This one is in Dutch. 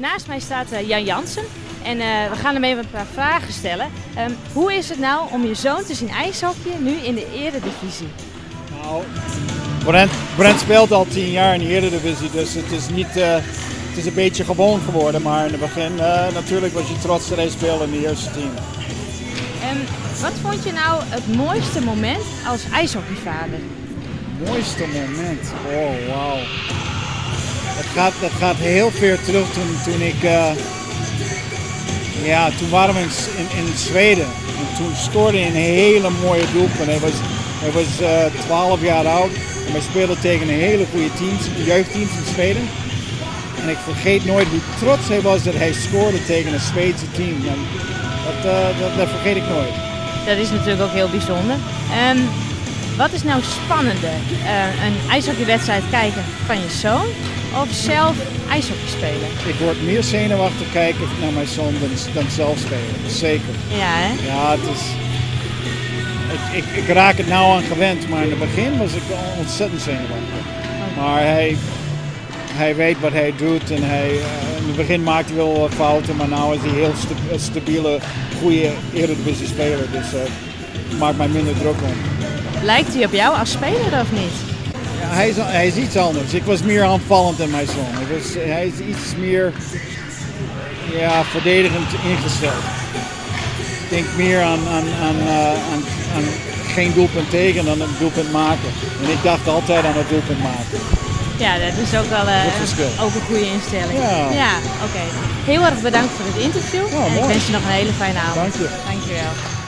Naast mij staat eh, Jan Jansen en eh, we gaan hem even een paar vragen stellen. Ehm, hoe is het nou om je zoon te zien ijshockeyen nu in de eredivisie? Nou, Brent, Brent speelt al tien jaar in de Eredivisie, dus het is niet... eh, het is een beetje gewoon geworden, maar in het begin natuurlijk was je trots dat hij speelde in de eerste team. Ehm, wat vond je nou het mooiste moment als ijshockeyvader? mooiste moment. Oh, wauw. Het gaat, heel ver terug toen, toen ik. eh, ja, toen waren we in, in, Zweden. En toen scoorde hij een hele mooie doelpunt. Hij was, hij was eh 12 jaar oud. En wij speelden tegen een hele goede teams, jeugdteams in Zweden. En ik vergeet nooit hoe trots hij was dat hij scoorde tegen een Zweedse team. Dat, eh, dat, dat vergeet ik nooit. Dat is natuurlijk ook heel bijzonder. Ehm, wat is nou spannender? Eh, een ijshockeywedstrijd kijken van je zoon of zelf ijshockey spelen? Ik word meer zenuwachtig kijken naar mijn zoon dan, dan zelf spelen. Zeker. Ja, hè? Ja, het is. Ik, ik, ik raak het nou aan gewend, maar in het begin was ik ontzettend zenuwachtig. Maar hij, hij weet wat hij doet en hij, eh, in het begin maakte hij wel fouten, maar nu is hij heel stabiele, goede Eredivisie speler. Dus eh maakt mij minder druk om. Lijkt hij op jou als speler of niet? Hij, is, hij is iets anders. Ik was meer aanvallend dan mijn zoon. Ik was, hij is iets meer ja, verdedigend ingesteld. Ik denk meer aan, aan, aan, eh, aan, aan geen doelpunt tegen dan een doelpunt maken. En ik dacht altijd aan het doelpunt maken. Ja, dat is ook wel verschil. ook een goede instelling. Ja. oké. Heel erg bedankt voor het interview. Ja, en ik mooi. wens je nog een hele fijne avond. Dank je. Dankjewel.